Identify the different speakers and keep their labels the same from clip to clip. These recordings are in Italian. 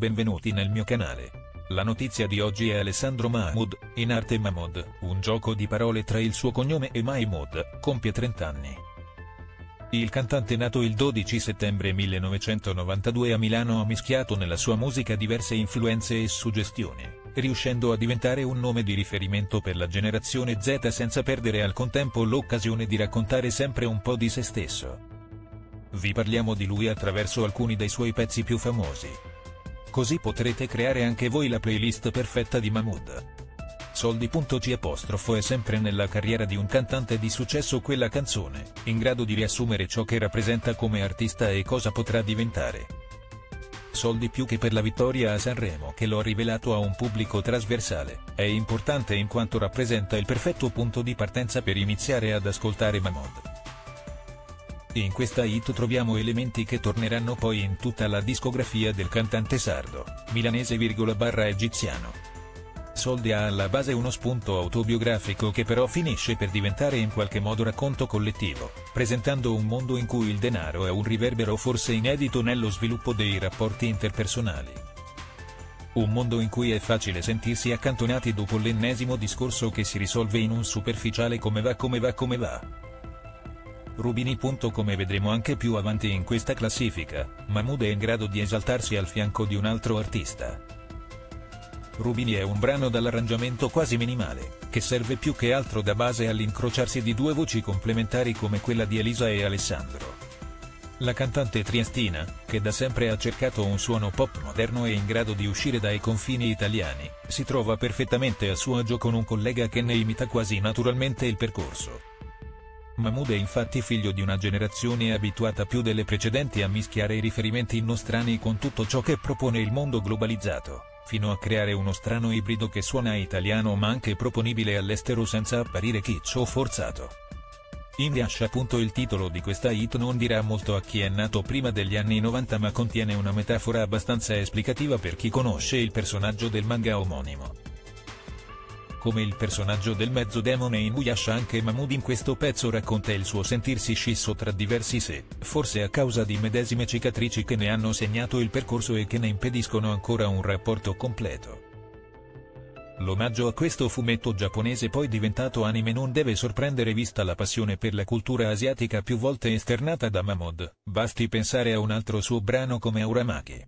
Speaker 1: Benvenuti nel mio canale. La notizia di oggi è Alessandro Mahmoud, in arte Mahmoud, un gioco di parole tra il suo cognome e Mahmoud, compie 30 anni. Il cantante nato il 12 settembre 1992 a Milano ha mischiato nella sua musica diverse influenze e suggestioni, riuscendo a diventare un nome di riferimento per la generazione Z senza perdere al contempo l'occasione di raccontare sempre un po' di se stesso. Vi parliamo di lui attraverso alcuni dei suoi pezzi più famosi. Così potrete creare anche voi la playlist perfetta di Mahmood. Soldi.c apostrofo è sempre nella carriera di un cantante di successo quella canzone, in grado di riassumere ciò che rappresenta come artista e cosa potrà diventare. Soldi più che per la vittoria a Sanremo che lo ha rivelato a un pubblico trasversale, è importante in quanto rappresenta il perfetto punto di partenza per iniziare ad ascoltare Mahmood. In questa hit troviamo elementi che torneranno poi in tutta la discografia del cantante sardo, milanese barra egiziano. Soldi ha alla base uno spunto autobiografico che però finisce per diventare in qualche modo racconto collettivo, presentando un mondo in cui il denaro è un riverbero forse inedito nello sviluppo dei rapporti interpersonali. Un mondo in cui è facile sentirsi accantonati dopo l'ennesimo discorso che si risolve in un superficiale come va come va come va. Rubini. Come vedremo anche più avanti in questa classifica, Mahmood è in grado di esaltarsi al fianco di un altro artista. Rubini è un brano dall'arrangiamento quasi minimale, che serve più che altro da base all'incrociarsi di due voci complementari come quella di Elisa e Alessandro. La cantante triestina, che da sempre ha cercato un suono pop moderno e in grado di uscire dai confini italiani, si trova perfettamente a suo agio con un collega che ne imita quasi naturalmente il percorso. Mahmood è infatti figlio di una generazione abituata più delle precedenti a mischiare i riferimenti nostrani con tutto ciò che propone il mondo globalizzato, fino a creare uno strano ibrido che suona italiano ma anche proponibile all'estero senza apparire kitsch o forzato. Indiash appunto il titolo di questa hit non dirà molto a chi è nato prima degli anni 90 ma contiene una metafora abbastanza esplicativa per chi conosce il personaggio del manga omonimo. Come il personaggio del mezzo demone in Uyasha anche Mahmood in questo pezzo racconta il suo sentirsi scisso tra diversi sé, forse a causa di medesime cicatrici che ne hanno segnato il percorso e che ne impediscono ancora un rapporto completo. L'omaggio a questo fumetto giapponese poi diventato anime non deve sorprendere vista la passione per la cultura asiatica più volte esternata da Mahmood, basti pensare a un altro suo brano come Auramaki.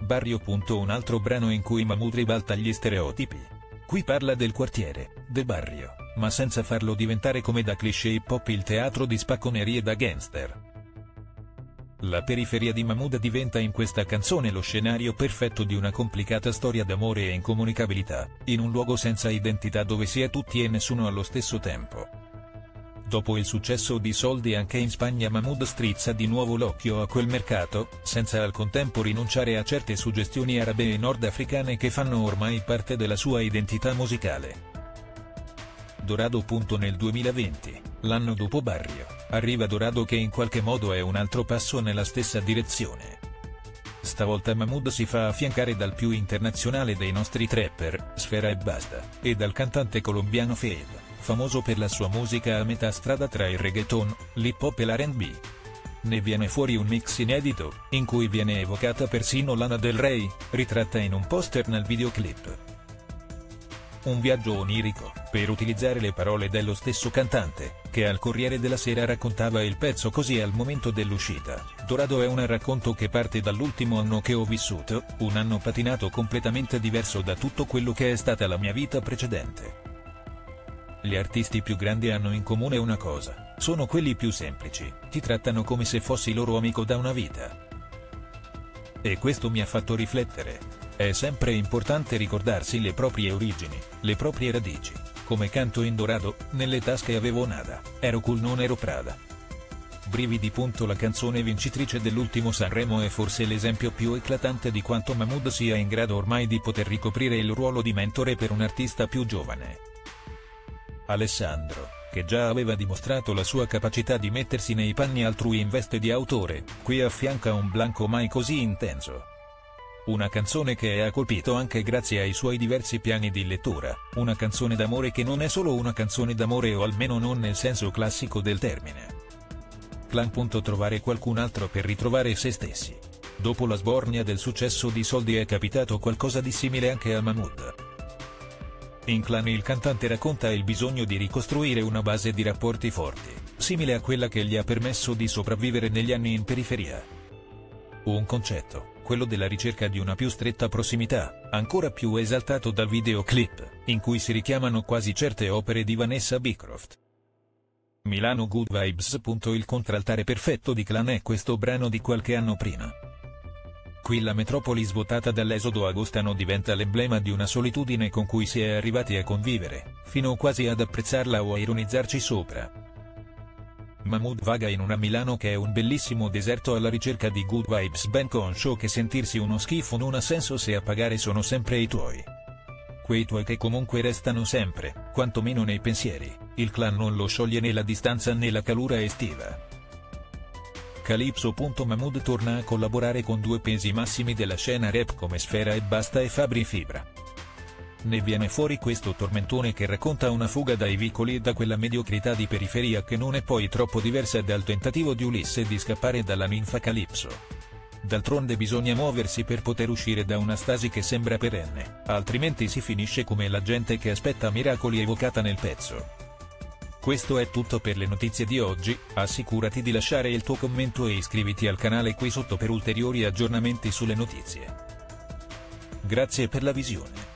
Speaker 1: Barrio. Un altro brano in cui Mahmood ribalta gli stereotipi. Qui parla del quartiere, del barrio, ma senza farlo diventare come da cliché hip hop il teatro di spacconerie da gangster. La periferia di Mahmood diventa in questa canzone lo scenario perfetto di una complicata storia d'amore e incomunicabilità, in un luogo senza identità dove si è tutti e nessuno allo stesso tempo. Dopo il successo di Soldi anche in Spagna Mahmood strizza di nuovo l'occhio a quel mercato, senza al contempo rinunciare a certe suggestioni arabe e nordafricane che fanno ormai parte della sua identità musicale. Dorado. Nel 2020, l'anno dopo Barrio, arriva Dorado che in qualche modo è un altro passo nella stessa direzione. Stavolta Mahmood si fa affiancare dal più internazionale dei nostri trapper, Sfera e Basta, e dal cantante colombiano Fade famoso per la sua musica a metà strada tra il reggaeton, l'hip hop e l'R&B. Ne viene fuori un mix inedito, in cui viene evocata persino Lana del Rey, ritratta in un poster nel videoclip. Un viaggio onirico, per utilizzare le parole dello stesso cantante, che al Corriere della Sera raccontava il pezzo così al momento dell'uscita. Dorado è un racconto che parte dall'ultimo anno che ho vissuto, un anno patinato completamente diverso da tutto quello che è stata la mia vita precedente. Gli artisti più grandi hanno in comune una cosa, sono quelli più semplici, ti trattano come se fossi loro amico da una vita. E questo mi ha fatto riflettere. È sempre importante ricordarsi le proprie origini, le proprie radici. Come canto in Dorado, nelle tasche avevo nada, ero cool non ero Prada. Brividi. La canzone vincitrice dell'ultimo Sanremo è forse l'esempio più eclatante di quanto Mahmood sia in grado ormai di poter ricoprire il ruolo di mentore per un artista più giovane. Alessandro, che già aveva dimostrato la sua capacità di mettersi nei panni altrui in veste di autore, qui affianca un blanco mai così intenso. Una canzone che ha colpito anche grazie ai suoi diversi piani di lettura, una canzone d'amore che non è solo una canzone d'amore o almeno non nel senso classico del termine. Clan. Trovare qualcun altro per ritrovare se stessi. Dopo la sbornia del successo di soldi è capitato qualcosa di simile anche a Mahmood. In Clan il cantante racconta il bisogno di ricostruire una base di rapporti forti, simile a quella che gli ha permesso di sopravvivere negli anni in periferia. Un concetto, quello della ricerca di una più stretta prossimità, ancora più esaltato dal videoclip, in cui si richiamano quasi certe opere di Vanessa Beecroft. Milano Good Vibes. Il contraltare perfetto di Clan è questo brano di qualche anno prima. Qui la metropoli svuotata dall'esodo agostano diventa l'emblema di una solitudine con cui si è arrivati a convivere, fino quasi ad apprezzarla o a ironizzarci sopra. Mahmood vaga in una Milano che è un bellissimo deserto alla ricerca di good vibes ben conscio che sentirsi uno schifo non ha senso se a pagare sono sempre i tuoi. Quei tuoi che comunque restano sempre, quantomeno nei pensieri, il clan non lo scioglie né la distanza né la calura estiva. Calypso. Mahmood torna a collaborare con due pesi massimi della scena rap come Sfera e Basta e Fabri Fibra. Ne viene fuori questo tormentone che racconta una fuga dai vicoli e da quella mediocrità di periferia che non è poi troppo diversa dal tentativo di Ulisse di scappare dalla ninfa Calypso. D'altronde bisogna muoversi per poter uscire da una stasi che sembra perenne, altrimenti si finisce come la gente che aspetta miracoli evocata nel pezzo. Questo è tutto per le notizie di oggi, assicurati di lasciare il tuo commento e iscriviti al canale qui sotto per ulteriori aggiornamenti sulle notizie. Grazie per la visione.